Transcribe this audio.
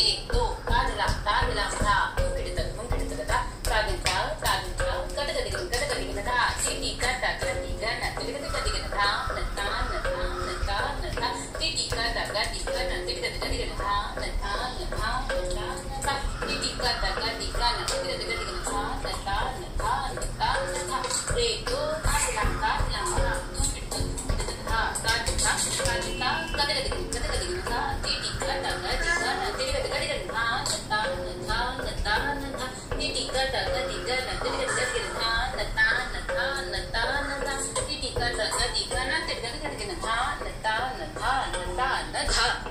एक दो டீடி 那砍